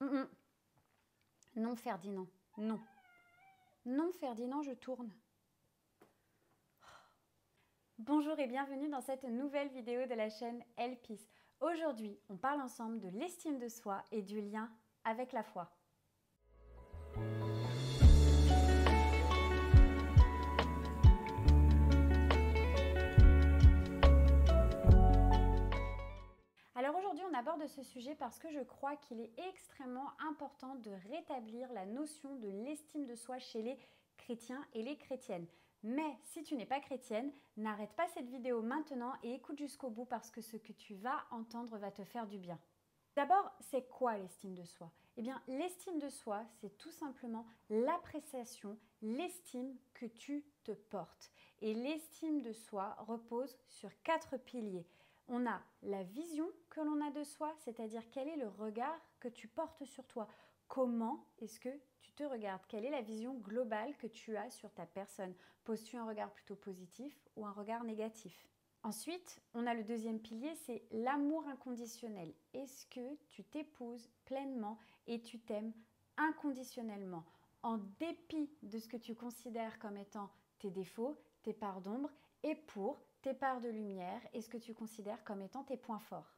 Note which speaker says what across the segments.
Speaker 1: Hum, hum. Non, Ferdinand, non. Non, Ferdinand, je tourne. Bonjour et bienvenue dans cette nouvelle vidéo de la chaîne Elpis. Aujourd'hui, on parle ensemble de l'estime de soi et du lien avec la foi. Alors aujourd'hui, on aborde ce sujet parce que je crois qu'il est extrêmement important de rétablir la notion de l'estime de soi chez les chrétiens et les chrétiennes. Mais si tu n'es pas chrétienne, n'arrête pas cette vidéo maintenant et écoute jusqu'au bout parce que ce que tu vas entendre va te faire du bien. D'abord, c'est quoi l'estime de soi? Eh bien, l'estime de soi, c'est tout simplement l'appréciation, l'estime que tu te portes. Et l'estime de soi repose sur quatre piliers. On a la vision que l'on a de soi, c'est-à-dire quel est le regard que tu portes sur toi. Comment est-ce que tu te regardes? Quelle est la vision globale que tu as sur ta personne? Poses-tu un regard plutôt positif ou un regard négatif? Ensuite, on a le deuxième pilier, c'est l'amour inconditionnel. Est-ce que tu t'épouses pleinement et tu t'aimes inconditionnellement, en dépit de ce que tu considères comme étant tes défauts, tes parts d'ombre, et pour tes parts de lumière et ce que tu considères comme étant tes points forts.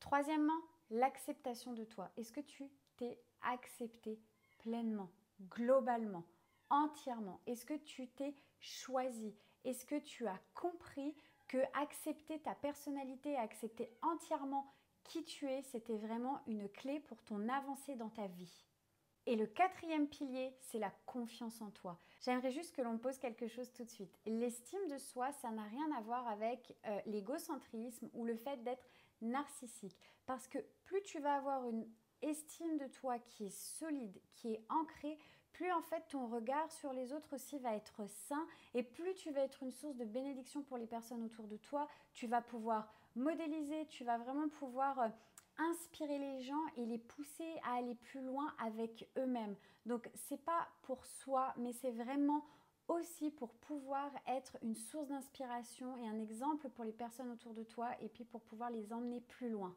Speaker 1: Troisièmement, l'acceptation de toi. Est-ce que tu t'es accepté pleinement, globalement, entièrement? Est-ce que tu t'es choisi? Est-ce que tu as compris que accepter ta personnalité, accepter entièrement qui tu es, c'était vraiment une clé pour ton avancée dans ta vie? Et le quatrième pilier, c'est la confiance en toi. J'aimerais juste que l'on pose quelque chose tout de suite. L'estime de soi, ça n'a rien à voir avec euh, l'égocentrisme ou le fait d'être narcissique. Parce que plus tu vas avoir une estime de toi qui est solide, qui est ancrée, plus en fait ton regard sur les autres aussi va être sain et plus tu vas être une source de bénédiction pour les personnes autour de toi, tu vas pouvoir modéliser, tu vas vraiment pouvoir euh, inspirer les gens et les pousser à aller plus loin avec eux-mêmes. Donc c'est pas pour soi, mais c'est vraiment aussi pour pouvoir être une source d'inspiration et un exemple pour les personnes autour de toi et puis pour pouvoir les emmener plus loin.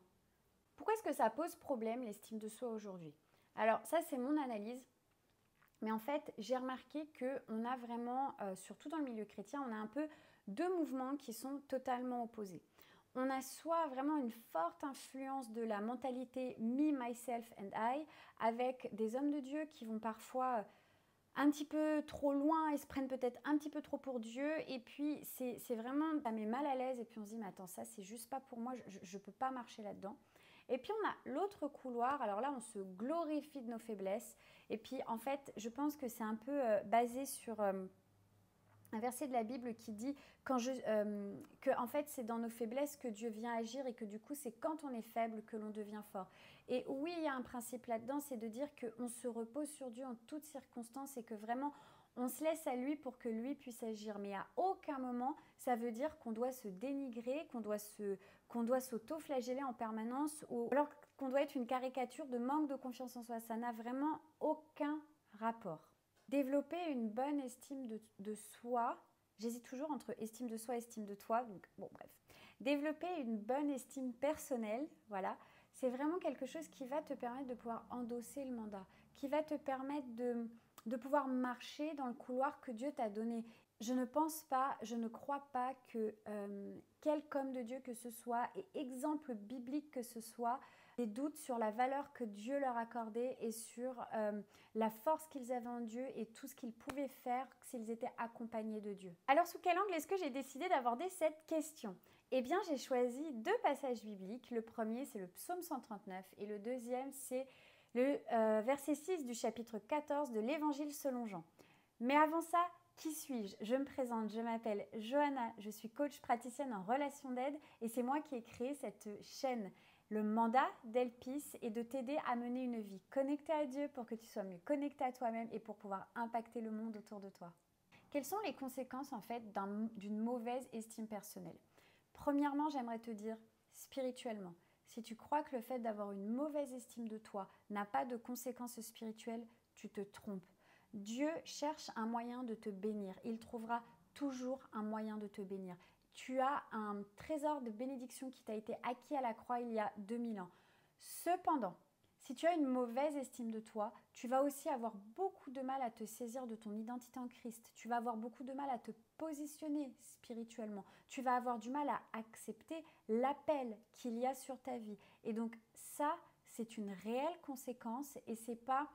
Speaker 1: Pourquoi est-ce que ça pose problème l'estime de soi aujourd'hui? Alors ça c'est mon analyse. Mais en fait, j'ai remarqué qu'on a vraiment, euh, surtout dans le milieu chrétien, on a un peu deux mouvements qui sont totalement opposés on a soit vraiment une forte influence de la mentalité me, myself and I, avec des hommes de Dieu qui vont parfois un petit peu trop loin et se prennent peut-être un petit peu trop pour Dieu. Et puis, c'est vraiment, ça met mal à l'aise. Et puis, on se dit, mais attends, ça, c'est juste pas pour moi, je ne peux pas marcher là-dedans. Et puis, on a l'autre couloir. Alors là, on se glorifie de nos faiblesses. Et puis, en fait, je pense que c'est un peu euh, basé sur... Euh, un verset de la Bible qui dit euh, que en fait c'est dans nos faiblesses que Dieu vient agir et que du coup c'est quand on est faible que l'on devient fort. Et oui, il y a un principe là-dedans, c'est de dire qu'on se repose sur Dieu en toutes circonstances et que vraiment on se laisse à lui pour que lui puisse agir. Mais à aucun moment ça veut dire qu'on doit se dénigrer, qu'on doit se qu'on doit s'auto-flageller en permanence ou alors qu'on doit être une caricature de manque de confiance en soi. Ça n'a vraiment aucun rapport. Développer une bonne estime de, soi, j'hésite toujours entre estime de soi et estime de toi, donc bon bref. Développer une bonne estime personnelle, voilà, c'est vraiment quelque chose qui va te permettre de pouvoir endosser le mandat, qui va te permettre de, pouvoir marcher dans le couloir que Dieu t'a donné. Je ne pense pas, je ne crois pas que euh, homme de Dieu que ce soit et exemple biblique que ce soit, doutes sur la valeur que Dieu leur accordait et sur euh, la force qu'ils avaient en Dieu et tout ce qu'ils pouvaient faire s'ils étaient accompagnés de Dieu. Alors sous quel angle est-ce que j'ai décidé d'aborder cette question? Eh bien j'ai choisi deux passages bibliques. Le premier c'est le psaume 139 et le deuxième c'est le euh, verset 6 du chapitre 14 de l'Évangile selon Jean. Mais avant ça, qui suis-je? Je me présente, je m'appelle Johanna, je suis coach praticienne en relation d'aide et c'est moi qui ai créé cette chaîne. Le mandat d'Elpis est de t'aider à mener une vie connectée à Dieu pour que tu sois mieux connecté à toi-même et pour pouvoir impacter le monde autour de toi. Quelles sont les conséquences en fait d'une mauvaise estime personnelle? Premièrement, j'aimerais te dire spirituellement. Si tu crois que le fait d'avoir une mauvaise estime de toi n'a pas de conséquences spirituelles, tu te trompes. Dieu cherche un moyen de te bénir. Il trouvera toujours un moyen de te bénir. Tu as un trésor de bénédiction qui t'a été acquis à la croix il y a 2000 ans. Cependant, Si tu as une mauvaise estime de toi, tu vas aussi avoir beaucoup de mal à te saisir de ton identité en Christ. Tu vas avoir beaucoup de mal à te positionner spirituellement. Tu vas avoir du mal à accepter l'appel qu'il y a sur ta vie. Et donc ça, c'est une réelle conséquence et c'est pas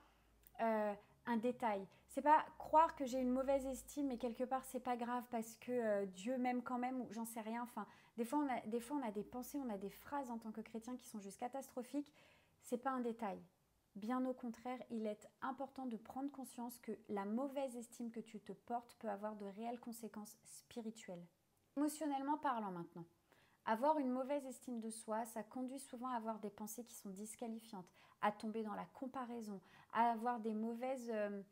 Speaker 1: euh, un détail. C'est pas croire que j'ai une mauvaise estime et quelque part c'est pas grave parce que euh, Dieu m'aime quand même ou j'en sais rien. Enfin, des fois, on a, des fois on a des pensées, on a des phrases en tant que chrétien qui sont juste catastrophiques. C'est pas un détail. Bien au contraire, il est important de prendre conscience que la mauvaise estime que tu te portes peut avoir de réelles conséquences spirituelles. Émotionnellement parlant maintenant. Avoir une mauvaise estime de soi, ça conduit souvent à avoir des pensées qui sont disqualifiantes, à tomber dans la comparaison, à avoir des mauvaises, euh,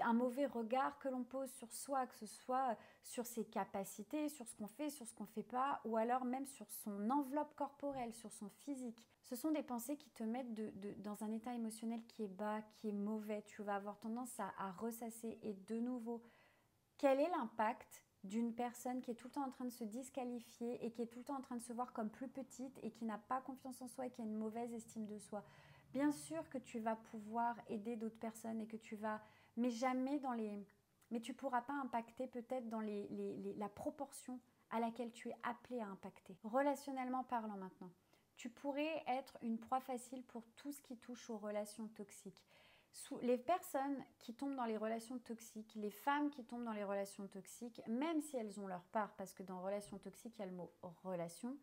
Speaker 1: un mauvais regard que l'on pose sur soi, que ce soit sur ses capacités, sur ce qu'on fait, sur ce qu'on ne fait pas, ou alors même sur son enveloppe corporelle, sur son physique. Ce sont des pensées qui te mettent dans un état émotionnel qui est bas, qui est mauvais. Tu vas avoir tendance à ressasser. Et de nouveau, quel est l'impact d'une personne qui est tout le temps en train de se disqualifier et qui est tout le temps en train de se voir comme plus petite et qui n'a pas confiance en soi et qui a une mauvaise estime de soi? Bien sûr que tu vas pouvoir aider d'autres personnes et que tu vas, mais jamais dans les, mais tu pourras pas impacter peut-être dans les, la proportion à laquelle tu es appelé à impacter. Relationnellement parlant maintenant, tu pourrais être une proie facile pour tout ce qui touche aux relations toxiques les personnes qui tombent dans les relations toxiques, les femmes qui tombent dans les relations toxiques, même si elles ont leur part, parce que dans relations toxiques, il y a le mot relation,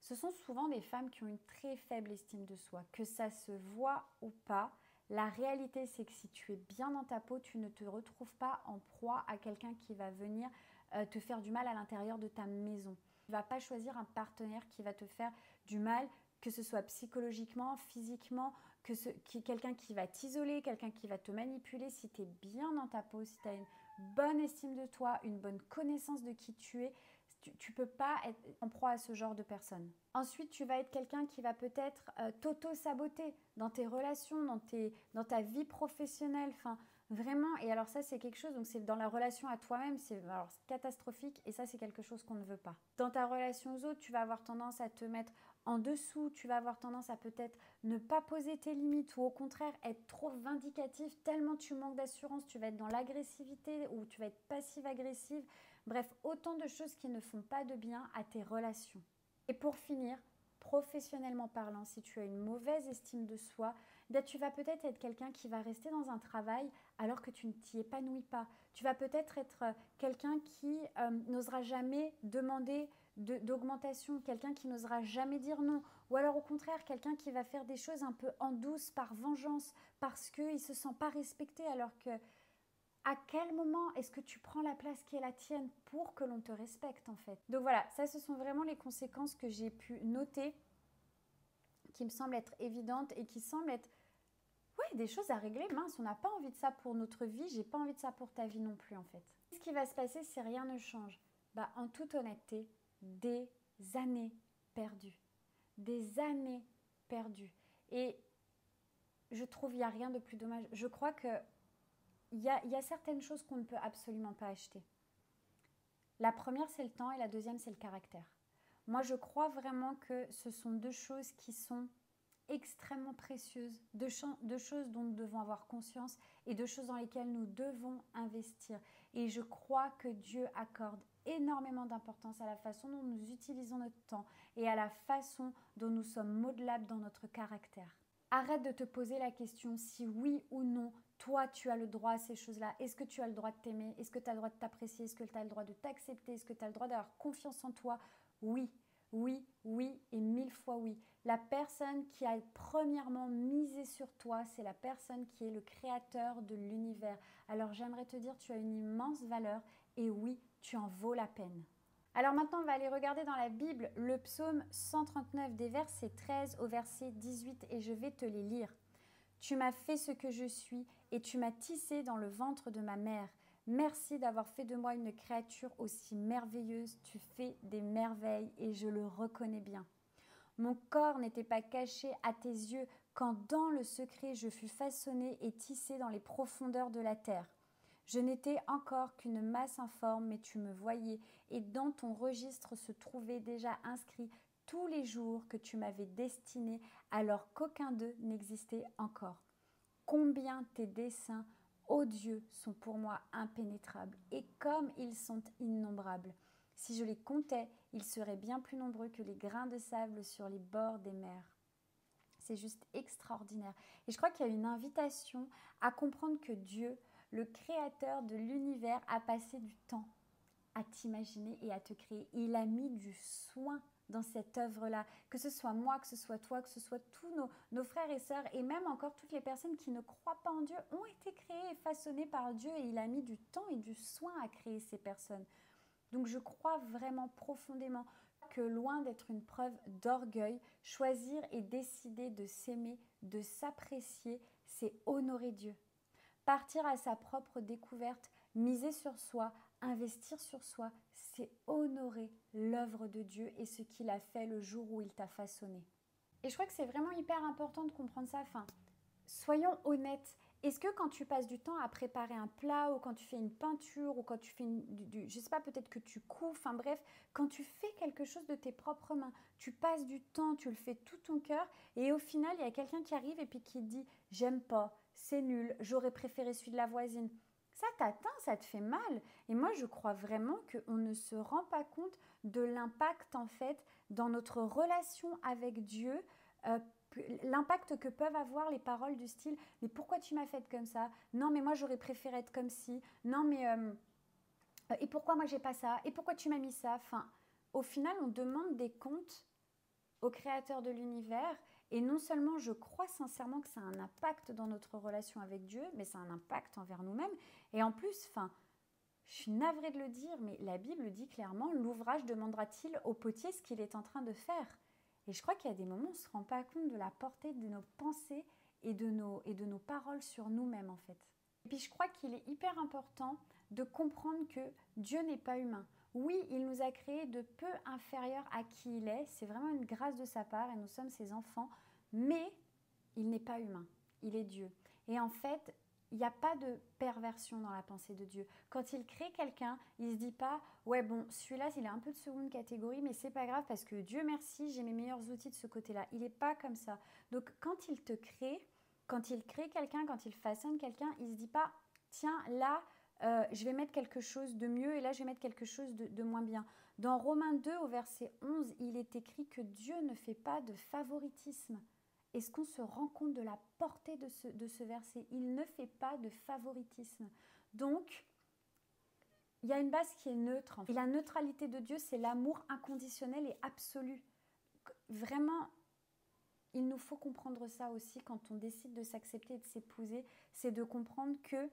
Speaker 1: ce sont souvent des femmes qui ont une très faible estime de soi. Que ça se voit ou pas, la réalité c'est que si tu es bien dans ta peau, tu ne te retrouves pas en proie à quelqu'un qui va venir euh, te faire du mal à l'intérieur de ta maison. Tu ne vas pas choisir un partenaire qui va te faire du mal, que ce soit psychologiquement, physiquement, que quelqu'un qui va t'isoler, quelqu'un qui va te manipuler, si tu es bien dans ta peau, si tu as une bonne estime de toi, une bonne connaissance de qui tu es, tu ne peux pas être en proie à ce genre de personne. Ensuite, tu vas être quelqu'un qui va peut-être euh, t'auto-saboter dans tes relations, dans, tes, dans ta vie professionnelle. Enfin, vraiment. Et alors ça, c'est quelque chose, donc c'est dans la relation à toi-même, c'est catastrophique. Et ça, c'est quelque chose qu'on ne veut pas. Dans ta relation aux autres, tu vas avoir tendance à te mettre en dessous, tu vas avoir tendance à peut-être ne pas poser tes limites ou au contraire être trop vindicatif tellement tu manques d'assurance, tu vas être dans l'agressivité ou tu vas être passive-agressive. Bref, autant de choses qui ne font pas de bien à tes relations. Et pour finir, professionnellement parlant, si tu as une mauvaise estime de soi, ben, tu vas peut-être être, quelqu'un qui va rester dans un travail alors que tu ne t'y épanouis pas. Tu vas peut-être être, euh, quelqu'un qui euh, n'osera jamais demander d'augmentation, quelqu'un qui n'osera jamais dire non, ou alors au contraire quelqu'un qui va faire des choses un peu en douce par vengeance parce qu'il ne se sent pas respecté alors que à quel moment est-ce que tu prends la place qui est la tienne pour que l'on te respecte en fait? Donc voilà, ça ce sont vraiment les conséquences que j'ai pu noter qui me semblent être évidentes et qui semblent être ouais, des choses à régler. Mince, on n'a pas envie de ça pour notre vie, j'ai pas envie de ça pour ta vie non plus en fait. Ce qui va se passer si rien ne change bah, En toute honnêteté, des années perdues. Des années perdues. Et je trouve qu'il n'y a rien de plus dommage. Je crois a, y a certaines choses qu'on ne peut absolument pas acheter. La première, c'est le temps et la deuxième, c'est le caractère. Moi, je crois vraiment que ce sont deux choses qui sont extrêmement précieuses, deux, deux, choses dont nous devons avoir conscience et deux choses dans lesquelles nous devons investir. Et je crois que Dieu accorde énormément d'importance à la façon dont nous utilisons notre temps et à la façon dont nous sommes modelables dans notre caractère. Arrête de te poser la question si oui ou non, toi tu as le droit à ces choses-là. Est-ce que tu as le droit de t'aimer? Est-ce que tu as le droit de t'apprécier? Est-ce que tu as le droit de t'accepter? Est-ce que tu as le droit d'avoir confiance en toi? Oui, oui, oui et mille fois oui. La personne qui a premièrement misé sur toi, c'est la personne qui est le créateur de l'univers. Alors j'aimerais te dire, tu as une immense valeur et oui, tu en vaux la peine. Alors maintenant, on va aller regarder dans la Bible le psaume 139 des versets 13 au verset 18 et je vais te les lire. Tu m'as fait ce que je suis et tu m'as tissé dans le ventre de ma mère. Merci d'avoir fait de moi une créature aussi merveilleuse. Tu fais des merveilles et je le reconnais bien. Mon corps n'était pas caché à tes yeux quand dans le secret je fus façonné et tissé dans les profondeurs de la terre. Je n'étais encore qu'une masse informe, mais tu me voyais, et dans ton registre se trouvait déjà inscrit tous les jours que tu m'avais destinés alors qu'aucun d'eux n'existait encore. Combien tes desseins, ô Dieu, sont pour moi impénétrables, et comme ils sont innombrables. Si je les comptais, ils seraient bien plus nombreux que les grains de sable sur les bords des mers. C'est juste extraordinaire. Et je crois qu'il y a une invitation à comprendre que Dieu, le créateur de l'univers, a passé du temps à t'imaginer et à te créer. Il a mis du soin dans cette œuvre-là, que ce soit moi, que ce soit toi, que ce soit tous nos, frères et sœurs, et même encore toutes les personnes qui ne croient pas en Dieu, ont été créées et façonnées par Dieu, et il a mis du temps et du soin à créer ces personnes. Donc je crois vraiment profondément que loin d'être une preuve d'orgueil, choisir et décider de s'aimer, de s'apprécier, c'est honorer Dieu. Partir à sa propre découverte, miser sur soi, investir sur soi, c'est honorer l'œuvre de Dieu et ce qu'il a fait le jour où il t'a façonné. Et je crois que c'est vraiment hyper important de comprendre ça. Enfin, soyons honnêtes. Est-ce que quand tu passes du temps à préparer un plat ou quand tu fais une peinture ou quand tu fais une, du, je sais pas, peut-être que tu couds, enfin bref, quand tu fais quelque chose de tes propres mains, tu passes du temps, tu le fais tout ton cœur et au final, il y a quelqu'un qui arrive et puis qui dit j'aime pas, c'est nul, j'aurais préféré celui de la voisine ça t'atteint, ça te fait mal. Et moi, je crois vraiment qu'on ne se rend pas compte de l'impact, en fait, dans notre relation avec Dieu, euh, l'impact que peuvent avoir les paroles du style « Mais pourquoi tu m'as fait comme ça? Non, mais moi, j'aurais préféré être comme ci. Non, mais... Euh, et pourquoi moi, j'ai pas ça? Et pourquoi tu m'as mis ça ?» Enfin, au final, on demande des comptes au créateur de l'univers et non seulement je crois sincèrement que ça a un impact dans notre relation avec Dieu, mais ça a un impact envers nous-mêmes. Et en plus, enfin, je suis navrée de le dire, mais la Bible dit clairement l'ouvrage demandera-t-il au potier ce qu'il est en train de faire? Et je crois qu'il y a des moments où on ne se rend pas compte de la portée de nos pensées et de nos, et de nos paroles sur nous-mêmes en fait. Et puis je crois qu'il est hyper important de comprendre que Dieu n'est pas humain. Oui, il nous a créés de peu inférieurs à qui il est. C'est vraiment une grâce de sa part et nous sommes ses enfants. Mais il n'est pas humain. Il est Dieu. Et en fait, il n'y a pas de perversion dans la pensée de Dieu. Quand il crée quelqu'un, il ne se dit pas ouais bon celui-là il est un peu de seconde catégorie mais c'est pas grave parce que Dieu merci j'ai mes meilleurs outils de ce côté-là. Il n'est pas comme ça. Donc quand il te crée, quand il crée quelqu'un, quand il façonne quelqu'un, il ne se dit pas tiens là euh, je vais mettre quelque chose de mieux et là je vais mettre quelque chose de, moins bien. Dans Romains 2 au verset 11, il est écrit que Dieu ne fait pas de favoritisme. Est-ce qu'on se rend compte de la portée de ce, de ce verset? Il ne fait pas de favoritisme. Donc, il y a une base qui est neutre. Et la neutralité de Dieu, c'est l'amour inconditionnel et absolu. Vraiment, il nous faut comprendre ça aussi quand on décide de s'accepter et de s'épouser, c'est de comprendre que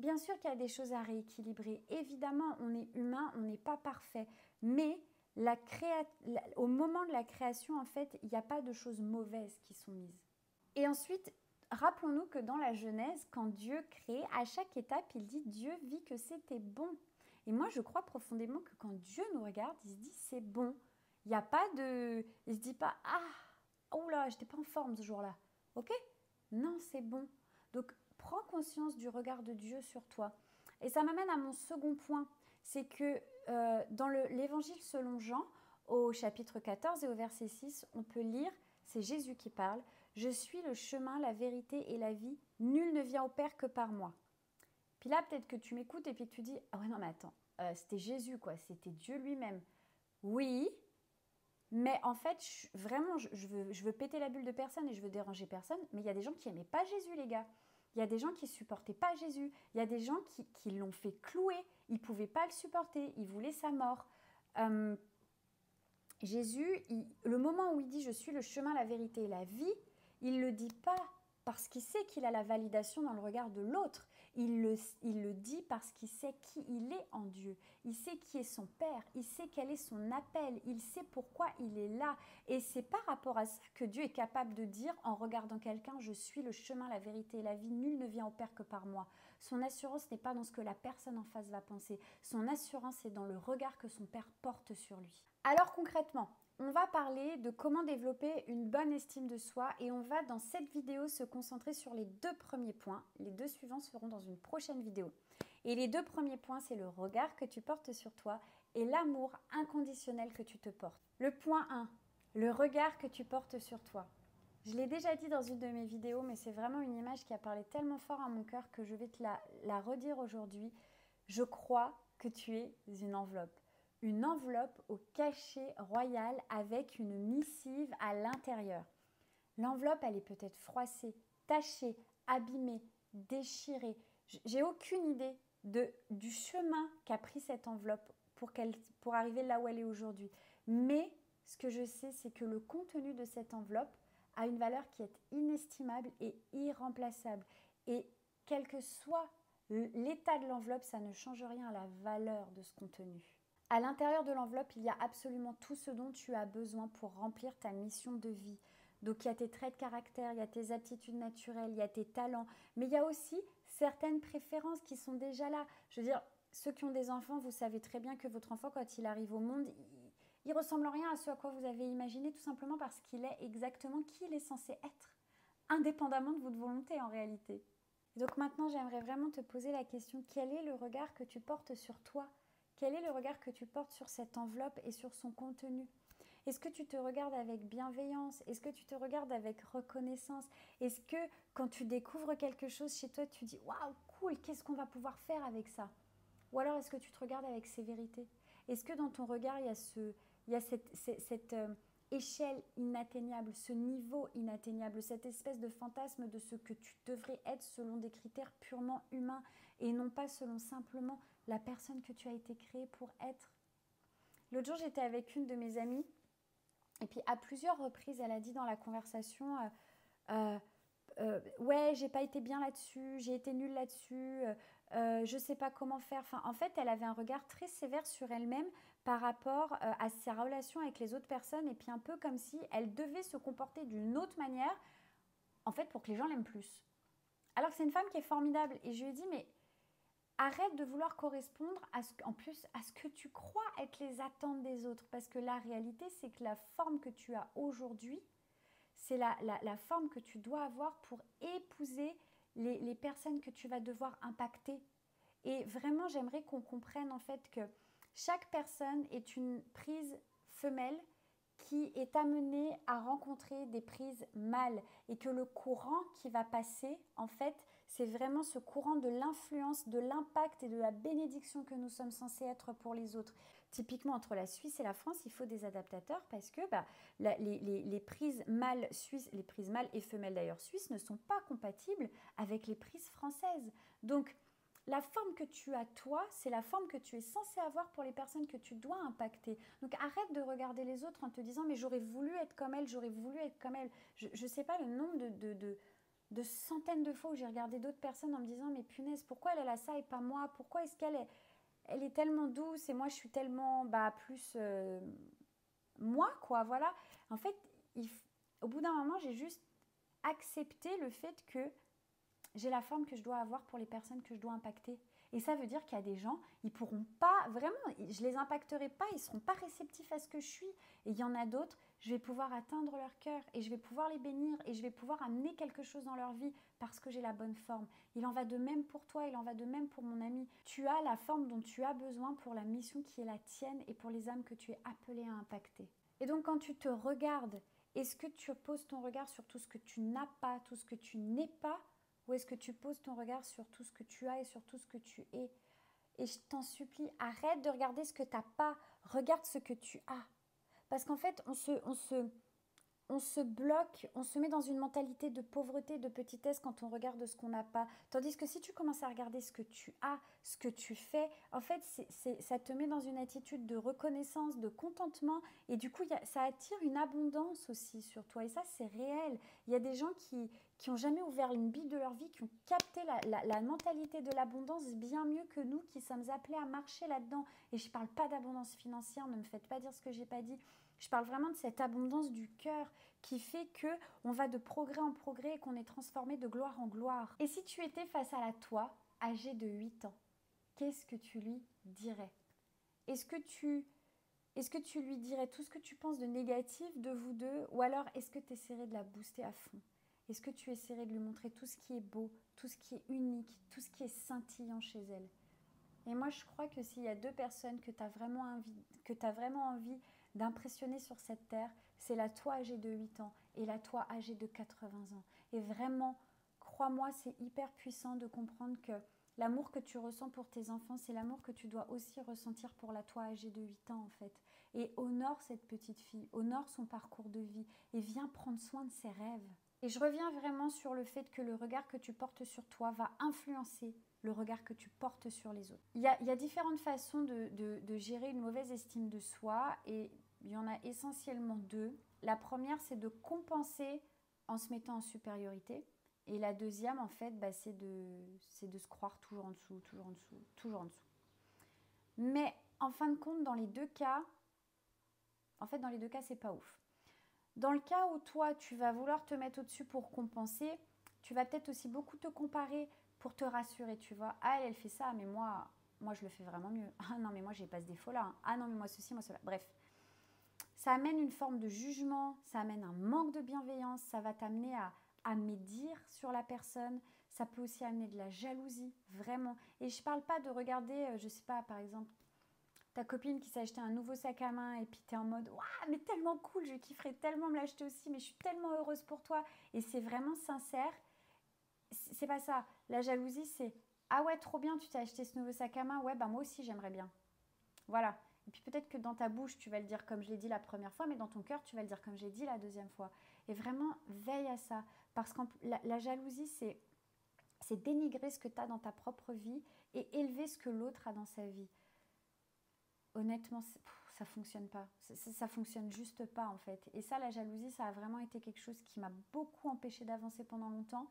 Speaker 1: Bien sûr qu'il y a des choses à rééquilibrer. Évidemment, on est humain, on n'est pas parfait. Mais au moment de la création, en fait, il n'y a pas de choses mauvaises qui sont mises. Et ensuite, rappelons-nous que dans la Genèse, quand Dieu crée, à chaque étape, il dit Dieu vit que c'était bon. Et moi, je crois profondément que quand Dieu nous regarde, il se dit c'est bon. Il n'y a pas de. Il se dit pas ah, oh là, j'étais pas en forme ce jour-là. Ok? Non, c'est bon. Donc, prends conscience du regard de Dieu sur toi. Et ça m'amène à mon second point, c'est que euh, dans l'évangile selon Jean, au chapitre 14 et au verset 6, on peut lire, c'est Jésus qui parle, Je suis le chemin, la vérité et la vie, nul ne vient au Père que par moi. Puis là, peut-être que tu m'écoutes et puis que tu dis, ah ouais, non, mais attends, euh, c'était Jésus, quoi, c'était Dieu lui-même. Oui, mais en fait, vraiment, je, veux, je veux péter la bulle de personne et je veux déranger personne, mais il y a des gens qui n'aimaient pas Jésus, les gars. Il y a des gens qui supportaient pas Jésus. Il y a des gens qui, l'ont fait clouer. Ils ne pouvaient pas le supporter. Ils voulaient sa mort. Euh, Jésus, le moment où il dit je suis le chemin, la vérité et la vie, il ne le dit pas parce qu'il sait qu'il a la validation dans le regard de l'autre. Il le, dit parce qu'il sait qui il est en Dieu. Il sait qui est son Père. Il sait quel est son appel. Il sait pourquoi il est là. Et c'est par rapport à ça que Dieu est capable de dire en regardant quelqu'un Je suis le chemin, la vérité et la vie. Nul ne vient au Père que par moi. Son assurance n'est pas dans ce que la personne en face va penser. Son assurance est dans le regard que son Père porte sur lui. Alors concrètement, on va parler de comment développer une bonne estime de soi et on va dans cette vidéo se concentrer sur les deux premiers points. Les deux suivants seront dans une prochaine vidéo. Et les deux premiers points, c'est le regard que tu portes sur toi et l'amour inconditionnel que tu te portes. Le point 1, le regard que tu portes sur toi. Je l'ai déjà dit dans une de mes vidéos, mais c'est vraiment une image qui a parlé tellement fort à mon cœur que je vais te la, la redire aujourd'hui. Je crois que tu es une enveloppe. Une enveloppe au cachet royal avec une missive à l'intérieur. L'enveloppe, elle est peut-être froissée, tachée, abîmée, déchirée. J'ai aucune idée du chemin qu'a pris cette enveloppe pour arriver là où elle est aujourd'hui. Mais ce que je sais, c'est que le contenu de cette enveloppe a une valeur qui est inestimable et irremplaçable. Et quel que soit l'état de l'enveloppe, ça ne change rien à la valeur de ce contenu. À l'intérieur de l'enveloppe, il y a absolument tout ce dont tu as besoin pour remplir ta mission de vie. Donc il y a tes traits de caractère, il y a tes aptitudes naturelles, il y a tes talents, mais il y a aussi certaines préférences qui sont déjà là. Je veux dire, ceux qui ont des enfants, vous savez très bien que votre enfant, quand il arrive au monde, il, ressemble en rien à ce à quoi vous avez imaginé, tout simplement parce qu'il est exactement qui il est censé être, indépendamment de votre volonté en réalité. Donc maintenant, j'aimerais vraiment te poser la question, quel est le regard que tu portes sur toi Quel est le regard que tu portes sur cette enveloppe et sur son contenu? Est-ce que tu te regardes avec bienveillance? Est-ce que tu te regardes avec reconnaissance? Est-ce que quand tu découvres quelque chose chez toi, tu dis waouh, cool, qu'est-ce qu'on va pouvoir faire avec ça? Ou alors est-ce que tu te regardes avec sévérité? Est-ce que dans ton regard, il y a, cette, euh, échelle inatteignable, ce niveau inatteignable, cette espèce de fantasme de ce que tu devrais être selon des critères purement humains et non pas selon simplement la personne que tu as été créée pour être L'autre jour, j'étais avec une de mes amies et puis à plusieurs reprises, elle a dit dans la conversation euh, euh, euh, Ouais, j'ai pas été bien là-dessus, j'ai été nulle là-dessus, je sais pas comment faire. Enfin, en fait, elle avait un regard très sévère sur elle-même par rapport à sa relation avec les autres personnes et puis un peu comme si elle devait se comporter d'une autre manière, en fait, pour que les gens l'aiment plus. Alors c'est une femme qui est formidable et je lui ai dit Mais arrête de vouloir correspondre en plus à ce que tu crois être les attentes des autres. Parce que la réalité, c'est que la forme que tu as aujourd'hui, c'est la, la, forme que tu dois avoir pour épouser les, les personnes que tu vas devoir impacter. Et vraiment, j'aimerais qu'on comprenne en fait que chaque personne est une prise femelle qui est amenée à rencontrer des prises mâles et que le courant qui va passer, en fait, c'est vraiment ce courant de l'influence, de l'impact et de la bénédiction que nous sommes censés être pour les autres. Typiquement, entre la Suisse et la France, il faut des adaptateurs parce que bah, les, prises mâles suisses, les prises mâles et femelles d'ailleurs suisses ne sont pas compatibles avec les prises françaises. Donc, la forme que tu as toi, c'est la forme que tu es censé avoir pour les personnes que tu dois impacter. Donc arrête de regarder les autres en te disant mais j'aurais voulu être comme elle, j'aurais voulu être comme elle. Je ne sais pas le nombre de, de de centaines de fois où j'ai regardé d'autres personnes en me disant mais punaise, pourquoi elle, a ça et pas moi? Pourquoi est-ce qu'elle est, elle est tellement douce et moi je suis tellement bah, plus euh, moi quoi, voilà. En fait, au bout d'un moment, j'ai juste accepté le fait que j'ai la forme que je dois avoir pour les personnes que je dois impacter. Et ça veut dire qu'il y a des gens, ils pourront pas, vraiment, je les impacterai pas, ils seront pas réceptifs à ce que je suis. Et il y en a d'autres, je vais pouvoir atteindre leur cœur et je vais pouvoir les bénir et je vais pouvoir amener quelque chose dans leur vie parce que j'ai la bonne forme. Il en va de même pour toi, il en va de même pour mon ami. Tu as la forme dont tu as besoin pour la mission qui est la tienne et pour les âmes que tu es appelé à impacter. Et donc quand tu te regardes, est-ce que tu poses ton regard sur tout ce que tu n'as pas, tout ce que tu n'es pas? Ou est-ce que tu poses ton regard sur tout ce que tu as et sur tout ce que tu es Et je t'en supplie, arrête de regarder ce que tu n'as pas, regarde ce que tu as. Parce qu'en fait, on se, on se, on se bloque, on se met dans une mentalité de pauvreté, de petitesse quand on regarde ce qu'on n'a pas. Tandis que si tu commences à regarder ce que tu as, ce que tu fais, en fait, ça te met dans une attitude de reconnaissance, de contentement. Et du coup, ça attire une abondance aussi sur toi. Et ça, c'est réel. Il y a des gens qui qui n'ont jamais ouvert une bille de leur vie, qui ont capté la, la mentalité de l'abondance bien mieux que nous qui sommes appelés à marcher là-dedans. Et je ne parle pas d'abondance financière, ne me faites pas dire ce que j'ai pas dit. Je parle vraiment de cette abondance du cœur qui fait que on va de progrès en progrès et qu'on est transformé de gloire en gloire. Et si tu étais face à la toi, âgée de 8 ans, qu'est-ce que tu lui dirais? Est-ce que tu est-ce que tu lui dirais tout ce que tu penses de négatif de vous deux? Ou alors est-ce que tu essaierais de la booster à fond? Est-ce que tu essaierais de lui montrer tout ce qui est beau, tout ce qui est unique, tout ce qui est scintillant chez elle? Et moi je crois que s'il y a deux personnes que tu vraiment envie que as vraiment envie d'impressionner sur cette terre, c'est la toi âgée de 8 ans et la toi âgée de 80 ans. Et vraiment, crois-moi, c'est hyper puissant de comprendre que l'amour que tu ressens pour tes enfants, c'est l'amour que tu dois aussi ressentir pour la toi âgée de 8 ans en fait. Et honore cette petite fille, honore son parcours de vie et viens prendre soin de ses rêves. Et je reviens vraiment sur le fait que le regard que tu portes sur toi va influencer le regard que tu portes sur les autres. Il y a, différentes façons de, gérer une mauvaise estime de soi et il y en a essentiellement deux. La première, c'est de compenser en se mettant en supériorité. Et la deuxième, en fait, bah, c'est de, de se croire toujours en dessous, toujours en dessous, toujours en dessous. Mais en fin de compte, dans les deux cas, en fait, dans les deux cas, c'est pas ouf. Dans le cas où toi, tu vas vouloir te mettre au-dessus pour compenser, tu vas peut-être aussi beaucoup te comparer pour te rassurer, tu vois. Ah, elle, elle fait ça, mais moi, moi, je le fais vraiment mieux. Ah non, mais moi, j'ai pas ce défaut-là. Ah non, mais moi, ceci, moi, cela. Bref. Ça amène une forme de jugement, ça amène un manque de bienveillance, ça va t'amener à, à médire sur la personne. Ça peut aussi amener de la jalousie, vraiment. Et je parle pas de regarder, euh, je sais pas, par exemple, ta copine qui s'est acheté un nouveau sac à main et puis tu es en mode Waouh, mais tellement cool, je kifferais tellement me l'acheter aussi, mais je suis tellement heureuse pour toi. Et c'est vraiment sincère. C'est pas ça. La jalousie, c'est Ah ouais, trop bien, tu t'es acheté ce nouveau sac à main. Ouais, bah moi aussi, j'aimerais bien. Voilà. Et puis peut-être que dans ta bouche, tu vas le dire comme je l'ai dit la première fois, mais dans ton cœur, tu vas le dire comme j'ai dit la deuxième fois. Et vraiment, veille à ça. Parce que la, jalousie, c'est c'est dénigrer ce que tu as dans ta propre vie et élever ce que l'autre a dans sa vie honnêtement, ça fonctionne pas. Ça, ça, fonctionne juste pas en fait. Et ça, la jalousie, ça a vraiment été quelque chose qui m'a beaucoup empêché d'avancer pendant longtemps.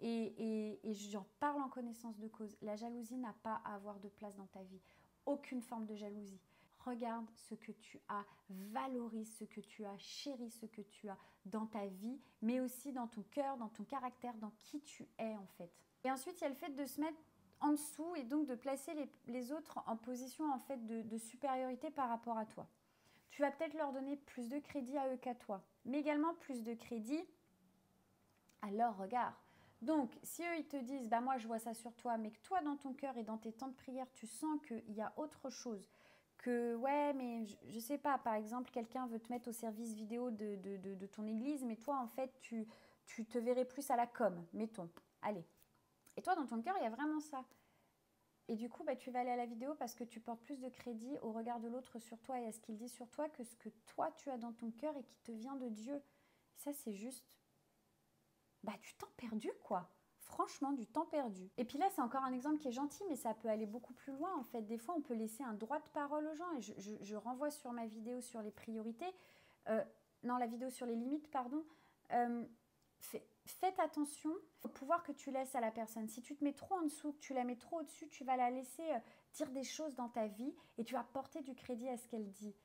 Speaker 1: Et, j'en parle en connaissance de cause. La jalousie n'a pas à avoir de place dans ta vie. Aucune forme de jalousie. Regarde ce que tu as, valorise ce que tu as, chéris ce que tu as dans ta vie, mais aussi dans ton cœur, dans ton caractère, dans qui tu es en fait. Et ensuite, il y a le fait de se mettre en dessous et donc de placer les, autres en position en fait de, supériorité par rapport à toi. Tu vas peut-être leur donner plus de crédit à eux qu'à toi, mais également plus de crédit à leur regard. Donc, si eux, ils te disent, bah moi, je vois ça sur toi, mais que toi, dans ton cœur et dans tes temps de prière, tu sens qu'il y a autre chose, que, ouais, mais je, ne sais pas, par exemple, quelqu'un veut te mettre au service vidéo de, de, ton église, mais toi, en fait, tu, tu te verrais plus à la com, mettons. Allez, et toi, dans ton cœur, il y a vraiment ça. Et du coup, bah, tu vas aller à la vidéo parce que tu portes plus de crédit au regard de l'autre sur toi et à ce qu'il dit sur toi que ce que toi, tu as dans ton cœur et qui te vient de Dieu. Ça, c'est juste bah, du temps perdu, quoi. Franchement, du temps perdu. Et puis là, c'est encore un exemple qui est gentil, mais ça peut aller beaucoup plus loin. En fait, des fois, on peut laisser un droit de parole aux gens. Et je, renvoie sur ma vidéo sur les priorités. Euh, non, la vidéo sur les limites, pardon. Euh, faites attention au pouvoir que tu laisses à la personne. Si tu te mets trop en dessous, que tu la mets trop au-dessus, tu vas la laisser euh, dire des choses dans ta vie et tu vas porter du crédit à ce qu'elle dit.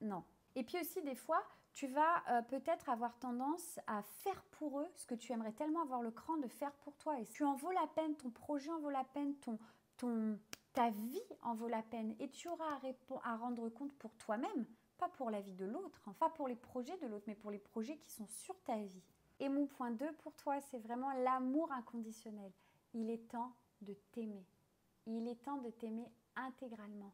Speaker 1: Non. Et puis aussi, des fois, tu vas euh, peut-être avoir tendance à faire pour eux ce que tu aimerais tellement avoir le cran de faire pour toi. Et tu en vaut la peine, ton projet en vaut la peine, ton, ta vie en vaut la peine. Et tu auras à, rendre compte pour toi-même, pas pour la vie de l'autre, enfin pas pour les projets de l'autre, mais pour les projets qui sont sur ta vie. Et mon point 2 pour toi, c'est vraiment l'amour inconditionnel. Il est temps de t'aimer. Il est temps de t'aimer intégralement,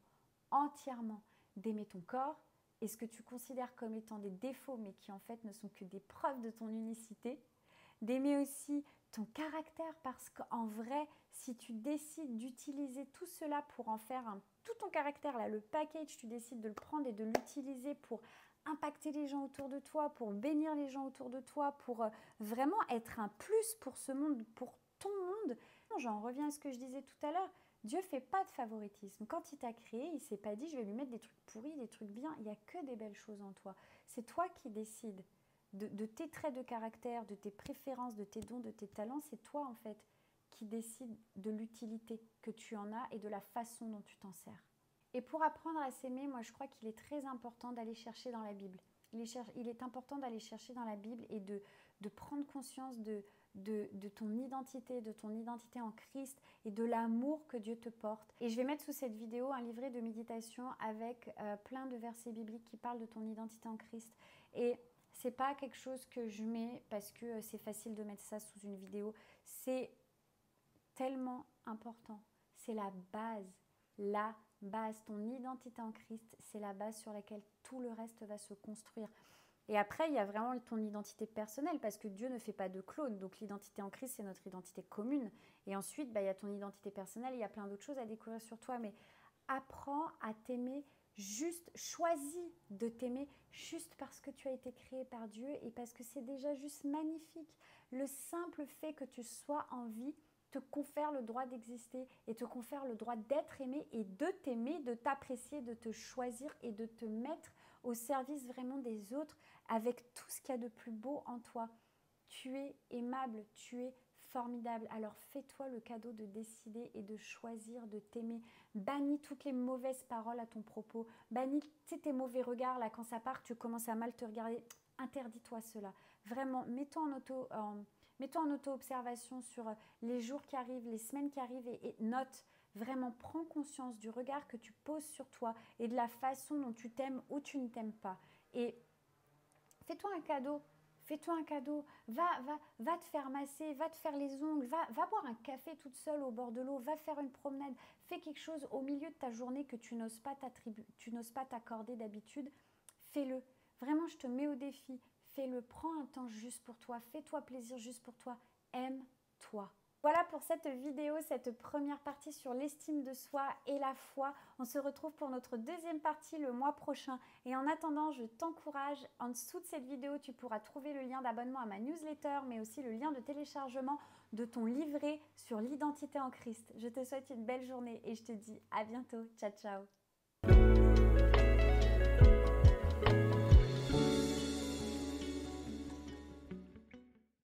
Speaker 1: entièrement, d'aimer ton corps et ce que tu considères comme étant des défauts, mais qui en fait ne sont que des preuves de ton unicité. D'aimer aussi ton caractère parce qu'en vrai, si tu décides d'utiliser tout cela pour en faire un, tout ton caractère, là, le package, tu décides de le prendre et de l'utiliser pour impacter les gens autour de toi, pour bénir les gens autour de toi, pour euh, vraiment être un plus pour ce monde, pour ton monde. J'en reviens à ce que je disais tout à l'heure. Dieu fait pas de favoritisme. Quand il t'a créé, il s'est pas dit je vais lui mettre des trucs pourris, des trucs bien. Il y a que des belles choses en toi. C'est toi qui décides de, tes traits de caractère, de tes préférences, de tes dons, de tes talents. C'est toi en fait qui décide de l'utilité que tu en as et de la façon dont tu t'en sers. Et pour apprendre à s'aimer, moi je crois qu'il est très important d'aller chercher dans la Bible. Il est, important d'aller chercher dans la Bible et de prendre conscience de, de, ton identité, de ton identité en Christ et de l'amour que Dieu te porte. Et je vais mettre sous cette vidéo un livret de méditation avec euh, plein de versets bibliques qui parlent de ton identité en Christ. Et c'est pas quelque chose que je mets parce que euh, c'est facile de mettre ça sous une vidéo. C'est tellement important. C'est la base, la base, ton identité en Christ, c'est la base sur laquelle tout le reste va se construire. Et après, il y a vraiment ton identité personnelle, parce que Dieu ne fait pas de clone. Donc l'identité en Christ, c'est notre identité commune. Et ensuite, bah, il y a ton identité personnelle, il y a plein d'autres choses à découvrir sur toi. Mais apprends à t'aimer juste, choisis de t'aimer juste parce que tu as été créé par Dieu et parce que c'est déjà juste magnifique. Le simple fait que tu sois en vie te confère le droit d'exister et te confère le droit d'être aimé et de t'aimer, de t'apprécier, de te choisir et de te mettre au service vraiment des autres avec tout ce qu'il y a de plus beau en toi. Tu es aimable, tu es formidable. Alors fais-toi le cadeau de décider et de choisir de t'aimer. Bannis toutes les mauvaises paroles à ton propos. Bannis tes mauvais regards là quand ça part, tu commences à mal te regarder. Interdis-toi cela. Vraiment, mets-toi en en auto-observation sur les jours qui arrivent, les semaines qui arrivent et note Vraiment, prends conscience du regard que tu poses sur toi et de la façon dont tu t'aimes ou tu ne t'aimes pas. Et fais-toi un cadeau. Fais-toi un cadeau, va, va, va te faire masser, va te faire les ongles, va, va boire un café toute seule au bord de l'eau, va faire une promenade, fais quelque chose au milieu de ta journée que tu n'oses pas tu n'oses pas t'accorder d'habitude, fais-le. Vraiment, je te mets au défi, fais-le, prends un temps juste pour toi, fais-toi plaisir juste pour toi, aime-toi. Voilà pour cette vidéo, cette première partie sur l'estime de soi et la foi. On se retrouve pour notre deuxième partie le mois prochain. Et en attendant, je t'encourage, en dessous de cette vidéo, tu pourras trouver le lien d'abonnement à ma newsletter, mais aussi le lien de téléchargement de ton livret sur l'identité en Christ. Je te souhaite une belle journée et je te dis à bientôt. Ciao, ciao.